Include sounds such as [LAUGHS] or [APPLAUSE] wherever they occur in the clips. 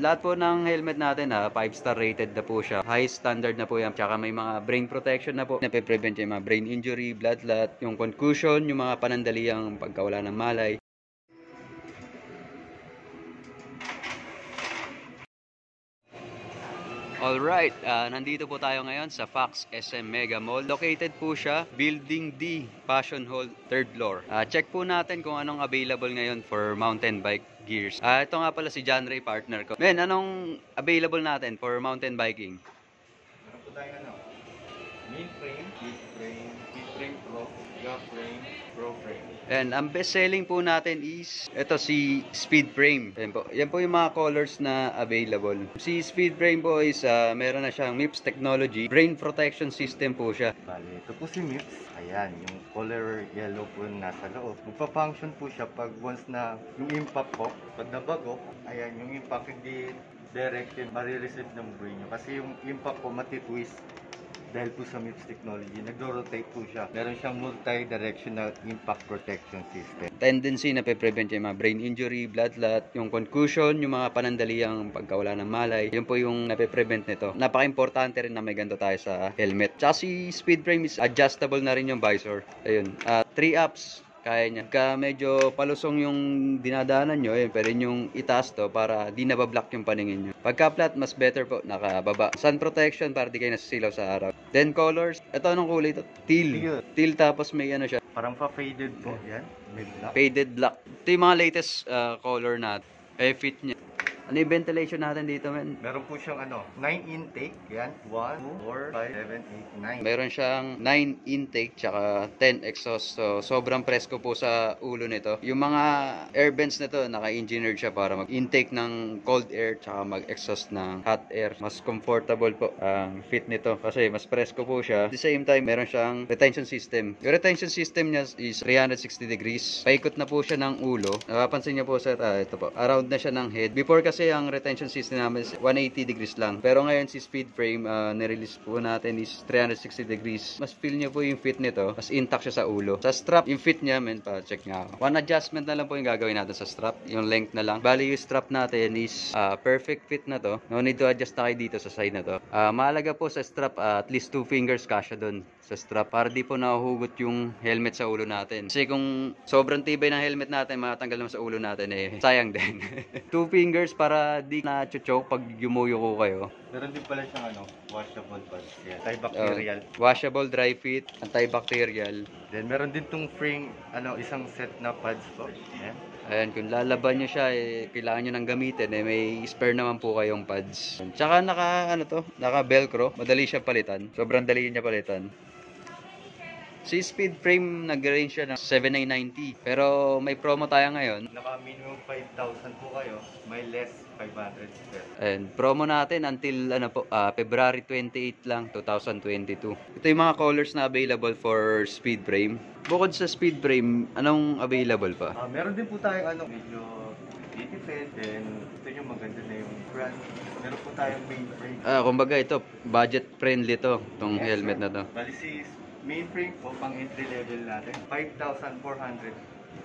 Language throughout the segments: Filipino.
Lahat po ng helmet natin ha, 5 star rated na po siya. High standard na po yan. Tsaka may mga brain protection na po. Nape-prevent yung mga brain injury, blood clot, yung concussion, yung mga panandaliang pagkawala ng malay. Alright, ah, nandito po tayo ngayon sa Fox SM Mega Mall. Located po siya, Building D, Passion Hall, 3rd floor. Ah, check po natin kung anong available ngayon for mountain bike gears. Ah, ito nga pala si John Ray, partner ko. Men, anong available natin for mountain biking? Meron po tayo ano, mid frame, mid frame, mid frame pro, frame, pro frame. And ang best selling po natin is ito si Speed Frame. Yan po. Yan po yung mga colors na available. Si Speed Frame po is ah, meron na siyang MIPS technology. Brain protection system po siya. Bale, ito po si MIPS. Ayan, yung color yellow po yung nasa loob. Magpa-function po siya pag once na yung impact po, pag nabago, ayan, yung impact hindi directed, marireceive ng brain nyo. Kasi yung impact po matitwist dahil po sa MIPS technology, nagro-rotate po siya. Meron siyang multi-directional impact protection system. tendency na pe-prevent yung mga brain injury, blood clot, yung concussion, yung mga panandaliang pagkawala ng malay. Yun po yung nape-prevent nito. Napaka-importante rin na may ganito tayo sa helmet. Tsaka si speed frame is adjustable na rin yung visor. Ayun. Ah, three apps kaya niya. Ka medyo palusong yung dinadaanan nyo, eh, pwede yung itaas to para di nabablock yung paningin nyo. Pagka flat, mas better po, nakababa. Sun protection para di kayo nasisilaw sa araw. Then colors, ito anong kulay to? Teal. Teal. Tapos may ano siya, Parang pa-faded po, yan. May black. faded black. Ito yung mga latest uh, color natin. Eh, fit niya. Ano yung ventilation natin dito, men? Meron po siyang ano, 9 intake, yan. 1, 2, 4, 5, 7, 8, 9. Meron siyang 9 intake tsaka 10 exhaust. So, sobrang presko po sa ulo nito. Yung mga air vents nito, naka-engineered siya para mag-intake ng cold air tsaka mag-exhaust ng hot air. Mas comfortable po ang fit nito kasi mas presko po siya. At the same time, meron siyang retention system. Yung retention system niya is 360 degrees. Paikot na po siya ng ulo. Napapansin niyo po sir, ah, ito po. Around na siya ng head. Before kasi ang retention system namin is 180 degrees lang. Pero ngayon si speed frame, ah, nirelease po natin is 360 degrees. Mas feel niyo po yung fit nito. Mas intact siya sa ulo. Sa strap, yung fit niya, men, pa check nga ako. One adjustment na lang po yung gagawin natin sa strap. Yung length na lang. Bali, yung strap natin is ah, perfect fit na to. No need to adjust na kayo dito sa side na to. Ah, mahalaga po sa strap, ah, at least two fingers kasya doon sa strap para di po nahuhugot yung helmet sa ulo natin. Kasi kung sobrang tibay ng helmet natin, matanggal naman sa ulo natin, eh, sayang din. [LAUGHS] two fingers para di na choke pag yumuyo ko kayo. Meron din pala siyang ano, washable pads. Uh, Antibacterial. washable dry fit, antibacterial. Then meron din tong frame, ano, isang set na pads po. Yan. Ayan, kung lalaban nyo siya, eh, kailangan nyo nang gamitin, eh, may spare naman po kayong pads. Tsaka naka, ano to, naka velcro, madali siya palitan. Sobrang dali niya palitan. Si Speed Frame nag-range siya ng 7990. Pero may promo tayo ngayon. Naka minimum 5,000 po kayo, may less 500 square. And promo natin until ano po, ah, February 28 lang, 2022. Ito yung mga colors na available for Speed Frame. Bukod sa Speed Frame, anong available pa? Ah, meron din po tayong ano, medyo different. Then ito yung maganda na yung brand. Meron po tayong main frame. Ah, kumbaga ito, budget friendly to, tong Yes, helmet sir. na to. Bali si main frame po, pang entry level natin,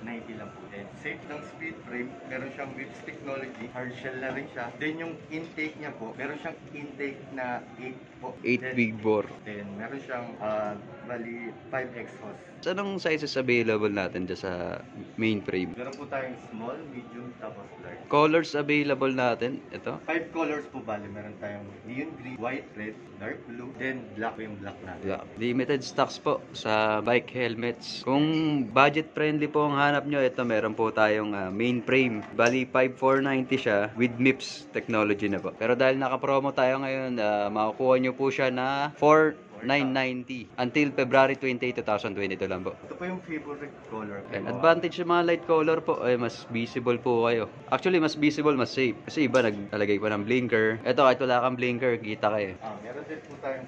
5,490 lang po. Then, safe ng speed frame, meron siyang whips technology, hard shell na rin siya. Then, yung intake niya po, meron siyang intake na 8 po. 8 Then, big bore. Then, meron siyang, ah, bali, 5 exhaust. So, anong sizes available natin dyan sa main frame? Meron po tayong small, medium, tapos large. Colors available natin, ito. Five colors po bali. Meron tayong neon green, white, red, dark blue, then black yung black natin. Black. Limited stocks po sa bike helmets. Kung budget friendly po ang hanap nyo, ito meron po tayong ah, main frame. Bali 5490 siya with MIPS technology na po. Pero dahil naka-promo tayo ngayon, ah, makukuha nyo po siya na 4990 until February 28, 2022 lang po. Ito po yung favorite color ko. Advantage ng mga light color po ay mas visible po kayo. Actually, mas visible, mas safe. Kasi iba naglalagay pa ng blinker. Ito, kahit wala kang blinker, kita kayo. Ah, meron din po tayong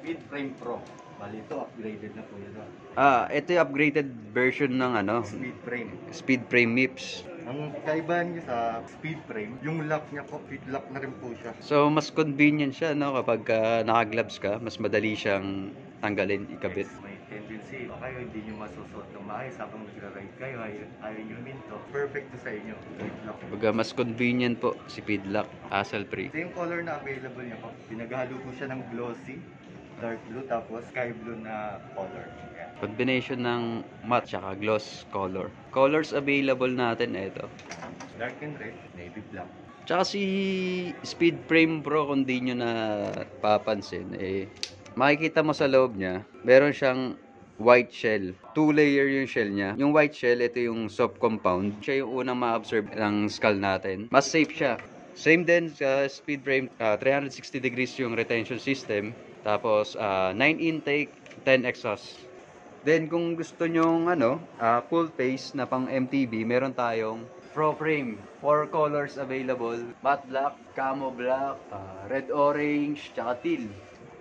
Speed Frame Pro. Bali ito, upgraded na po yun. ah. Ah, ito yung upgraded version ng ano, Speed Frame. speed frame MIPS. Ang kaibahan niya sa Speed Frame, yung lock niya po, fit lock na rin po siya. So, mas convenient siya, no? Kapag ah, naka-gloves ka, mas madali siyang tanggalin, ikabit. Yes, may 10 din emergency. O kayo hindi nyo masusot ng maayos habang nagra-ride kayo, ayaw, ayaw nyo minto. Perfect to sa inyo. Lang. Baga mas convenient po si Pidlock, hassle free. Ito yung color na available niya po. Pinaghalo po siya ng glossy, dark blue, tapos sky blue na color. Ayan. Combination ng matte tsaka gloss color. Colors available natin ito. Dark and red, navy black. Tsaka si Speed Frame Pro kung di nyo na papansin, eh, makikita mo sa loob niya, meron siyang white shell. Two layer yung shell niya. Yung white shell, ito yung soft compound. Siya yung unang ma-observe ng skull natin. Mas safe siya. Same din sa speed frame, ah, 360 degrees yung retention system. Tapos, ah, 9 intake, 10 exhaust. Then, kung gusto nyong ano, ah, full face na pang MTB, meron tayong Pro Frame. Four colors available. Matte black, camo black, ah, red orange, tsaka teal.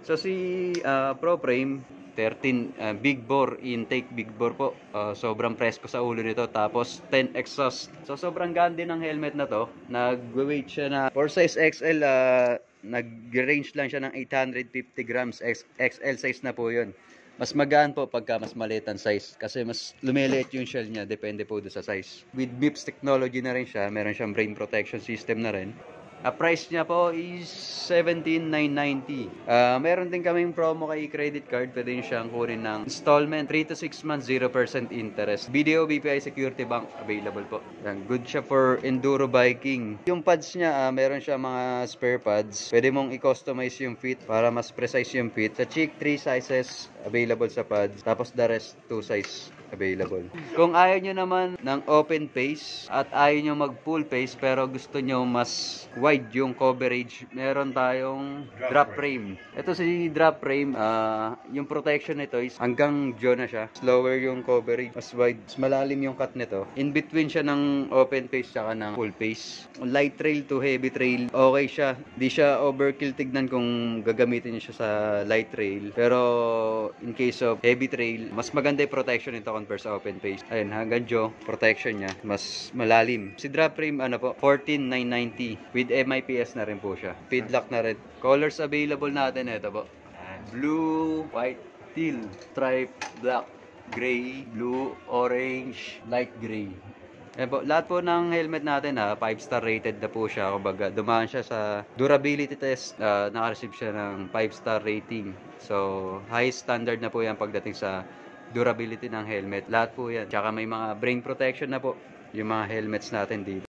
So si ah, Pro Frame 13 ah, big bore intake big bore po. Ah, sobrang presko sa ulo nito tapos 10 exhaust. So sobrang ganda ng helmet na to. Nag-weight siya na for size XL ah, nag-range lang siya ng 850 grams XL size na po 'yon. Mas magaan po pagka mas maliit ang size kasi mas lumiliit yung shell niya depende po doon sa size. With MIPS technology na rin siya, meron siyang brain protection system na rin. Ang price niya po is 17,990. Ah, meron din kaming promo kay credit card. Pwede nyo siyang kunin ng installment. 3 to 6 months, 0% interest. Video BPI Security Bank available po. Yan, good siya for enduro biking. Yung pads niya, ah, meron siya mga spare pads. Pwede mong i-customize yung fit para mas precise yung fit. Sa cheek, 3 sizes available sa pads. Tapos the rest, 2 size available. Kung ayaw nyo naman ng open face at ayaw nyo mag full face pero gusto nyo mas wide yung coverage, meron tayong drop, frame. Ito si drop frame, ah, yung protection nito is hanggang jaw na siya. Slower yung coverage, mas wide, mas malalim yung cut nito. In between siya ng open face tsaka ng full face. Light trail to heavy trail, okay siya. Di siya overkill tignan kung gagamitin niyo siya sa light trail. Pero in case of heavy trail, mas maganda yung protection nito sa open face. Ayun, hanggang jaw, protection niya, mas malalim. Si drop frame, ano po, 14,990 with MIPS na rin po siya. Feedlock na rin. Colors available natin, ito po. Blue, white, teal, stripe, black, gray, blue, orange, light gray. Eh po, lahat po ng helmet natin ha, 5 star rated na po siya. Kumbaga, dumaan siya sa durability test, uh, naka-receive siya ng 5 star rating. So, high standard na po yan pagdating sa durability ng helmet. Lahat po yan. Tsaka may mga brain protection na po yung mga helmets natin dito.